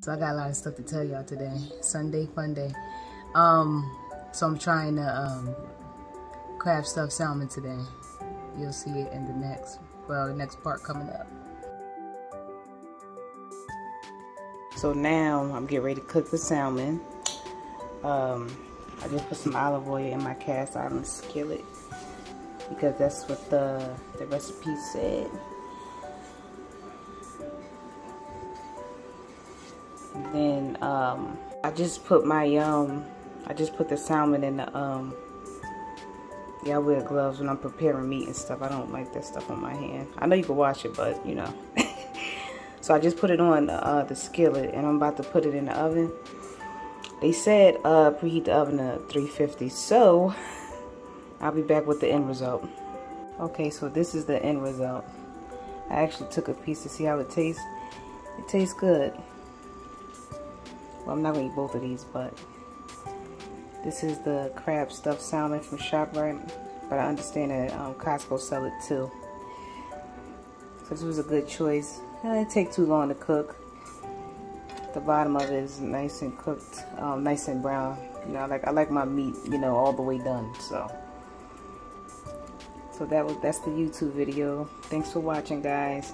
So I got a lot of stuff to tell y'all today. Sunday fun day. Um, so I'm trying to um, crab stuffed salmon today. You'll see it in the next, well, the next part coming up. So now I'm getting ready to cook the salmon. Um, I just put some olive oil in my cast iron skillet because that's what the, the recipe said. Then um, I just put my um, I just put the salmon in the um. Yeah, I wear gloves when I'm preparing meat and stuff. I don't like that stuff on my hand. I know you can wash it, but you know. so I just put it on uh, the skillet, and I'm about to put it in the oven. They said uh, preheat the oven to 350, so I'll be back with the end result. Okay, so this is the end result. I actually took a piece to see how it tastes. It tastes good. Well, I'm not going to eat both of these, but this is the crab stuffed salmon from ShopRite. But I understand that um, Costco sell it too. So this was a good choice. It didn't take too long to cook. The bottom of it is nice and cooked, um, nice and brown. You know, I like I like my meat, you know, all the way done. So, so that was that's the YouTube video. Thanks for watching, guys.